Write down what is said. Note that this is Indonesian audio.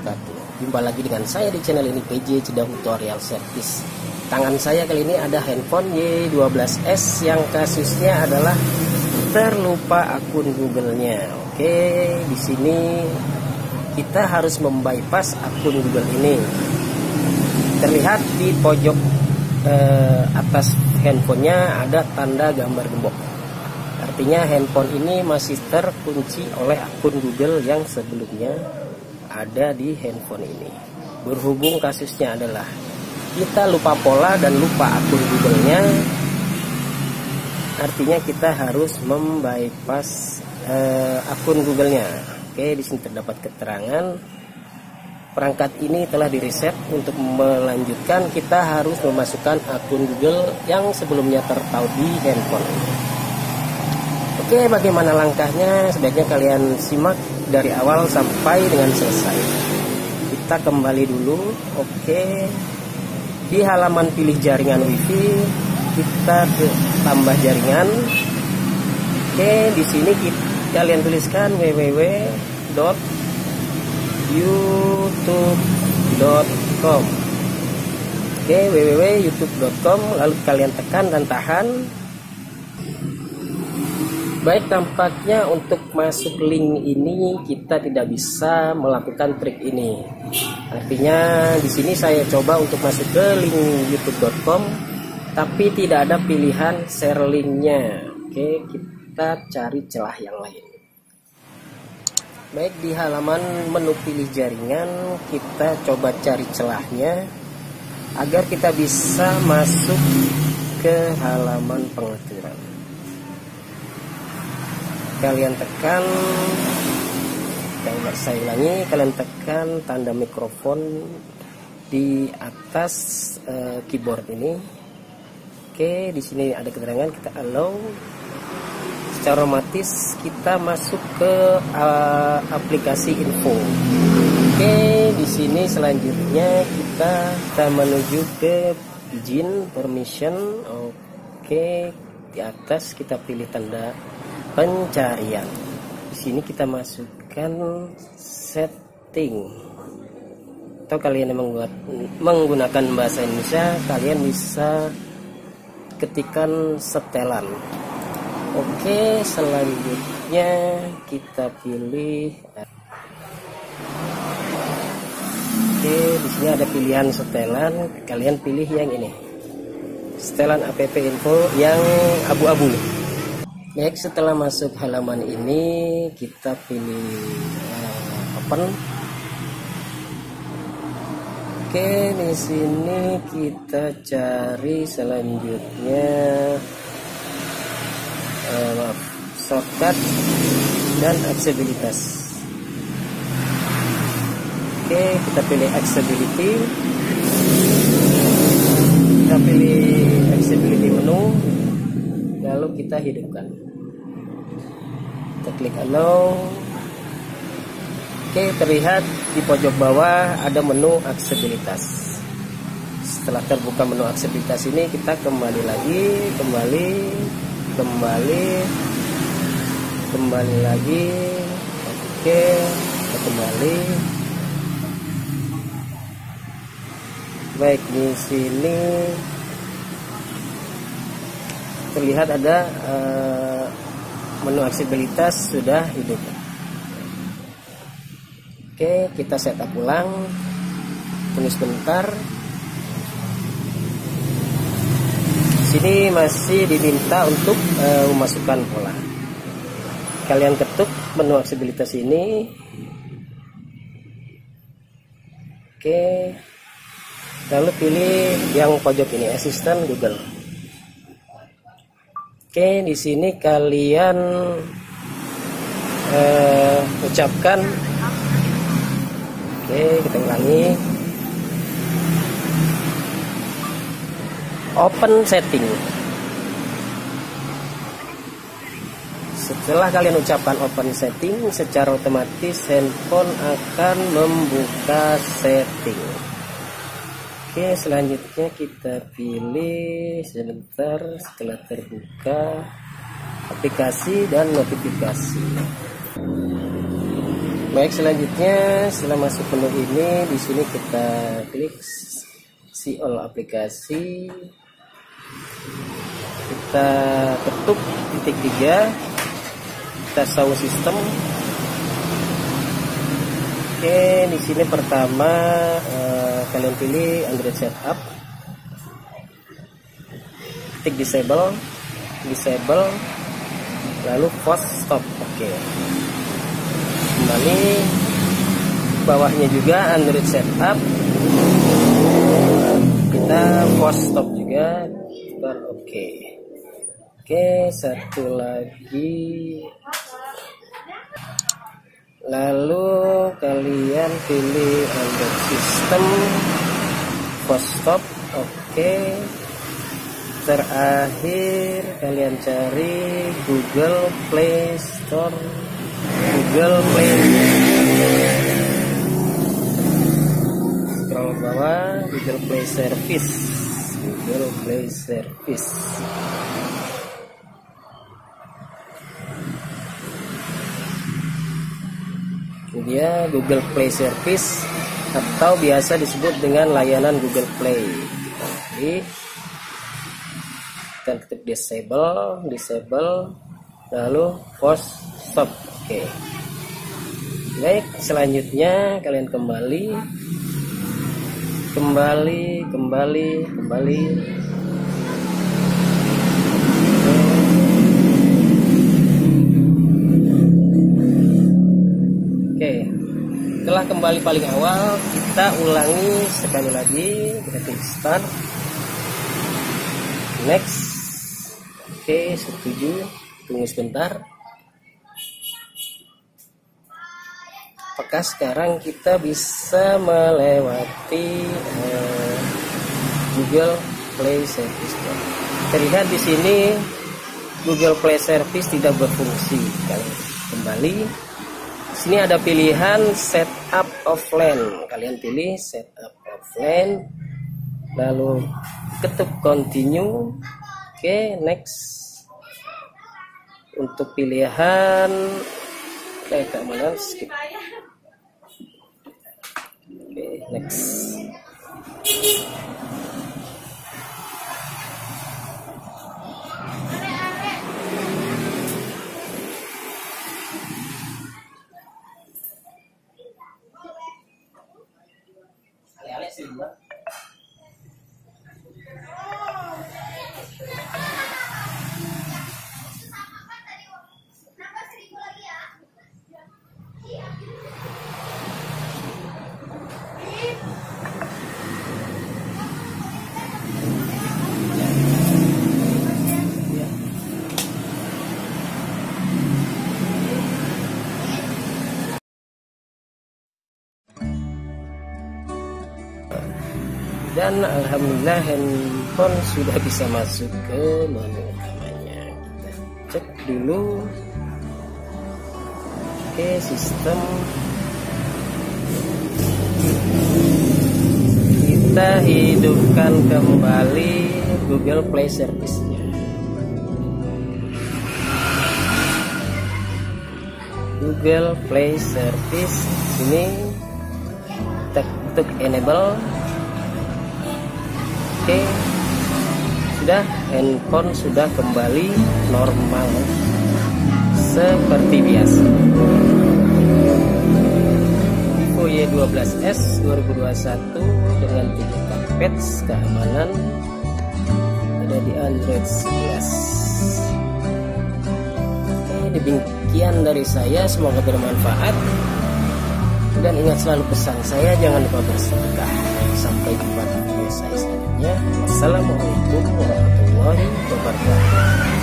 wabarakatuh Jumpa lagi dengan saya di channel ini PJ Cedang Tutorial Service. Tangan saya kali ini ada handphone Y12s yang kasusnya adalah terlupa akun Google-nya. Oke, di sini kita harus membypass akun Google ini. Terlihat di pojok eh, atas handphonenya ada tanda gambar gembok. Artinya handphone ini masih terkunci oleh akun Google yang sebelumnya ada di handphone ini. Berhubung kasusnya adalah kita lupa pola dan lupa akun Google-nya, artinya kita harus membypass uh, akun Google-nya. Oke, di sini terdapat keterangan perangkat ini telah direset untuk melanjutkan kita harus memasukkan akun Google yang sebelumnya tertaut di handphone. Oke, bagaimana langkahnya? Sebaiknya kalian simak dari awal sampai dengan selesai. Kita kembali dulu. Oke. Di halaman pilih jaringan WiFi, kita tambah jaringan. Oke, di sini kalian tuliskan www.youtube.com. Oke, www.youtube.com lalu kalian tekan dan tahan Baik tampaknya untuk masuk link ini kita tidak bisa melakukan trik ini. Artinya di sini saya coba untuk masuk ke link youtube.com tapi tidak ada pilihan share linknya. Oke, kita cari celah yang lain. Baik di halaman menu pilih jaringan kita coba cari celahnya agar kita bisa masuk ke halaman pengaturan kalian tekan yang saya ulangi kalian tekan tanda mikrofon di atas uh, keyboard ini. Oke di sini ada keterangan kita allow. Secara otomatis kita masuk ke uh, aplikasi info. Oke di sini selanjutnya kita kita menuju ke izin permission. Oke di atas kita pilih tanda pencarian. Di sini kita masukkan setting. Atau kalian membuat, menggunakan bahasa Indonesia, kalian bisa ketikkan setelan. Oke, selanjutnya kita pilih Oke, di sini ada pilihan setelan, kalian pilih yang ini. Setelan app info yang abu-abu. Baik, setelah masuk halaman ini kita pilih uh, open. Oke, di sini kita cari selanjutnya uh, shortcut dan aksesibilitas. Oke, kita pilih accessibility. Kita pilih accessibility menu lalu kita hidupkan. Kita klik allow. Oke terlihat di pojok bawah ada menu aksesibilitas. Setelah terbuka menu aksesibilitas ini kita kembali lagi kembali kembali kembali lagi. Oke kita kembali. Baik di sini terlihat ada uh, menu aksesibilitas sudah hidup. Oke kita setup ulang. Tunggu sebentar. Sini masih diminta untuk uh, memasukkan pola. Kalian ketuk menu aksesibilitas ini. Oke. Lalu pilih yang pojok ini asisten Google Oke, di sini kalian uh, ucapkan Oke, kita ulangi. Open setting. Setelah kalian ucapkan open setting, secara otomatis handphone akan membuka setting. Oke selanjutnya kita pilih sebentar setelah terbuka aplikasi dan notifikasi. Baik selanjutnya setelah masuk menu ini di sini kita klik si all aplikasi. Kita ketuk titik tiga kita sound system oke di sini pertama eh, kalian pilih Android setup. Ketik disable disable lalu post stop. Oke. Kembali. Bawahnya juga Android setup. Kita post stop juga. Oke. Okay. oke satu lagi lalu kalian pilih Android system post stop oke. Okay. terakhir kalian cari Google Play Store. Google Play. Scroll bawah Google Play Service. Google Play Service dia Google Play Service atau biasa disebut dengan layanan Google Play. Jadi kita ketik disable disable lalu force stop. Oke. Okay. baik selanjutnya kalian kembali. Kembali kembali kembali setelah kembali paling awal kita ulangi sekali lagi. Kita klik start. Next. Oke setuju. Tunggu sebentar. Apakah sekarang kita bisa melewati uh, Google Play Service terlihat di sini Google Play Service tidak berfungsi. Kembali sini ada pilihan setup offline kalian pilih setup offline lalu ketuk continue. Oke okay, next. Untuk pilihan kayak keamanan skip. Oke okay, next dan alhamdulillah handphone sudah bisa masuk ke menu utamanya. Kita cek dulu. Oke sistem. Kita hidupkan kembali Google Play Service-nya. Google Play Service ini kita enable. Oke. Sudah handphone sudah kembali normal. Seperti biasa. Vivo Y12s 2021 dengan 3 patch keamanan. Ada di Android 11 Oke demikian dari saya. Semoga bermanfaat dan ingat selalu pesan saya jangan lupa bersedekah. Sampai jumpa di video saya selanjutnya Wassalamualaikum warahmatullahi wabarakatuh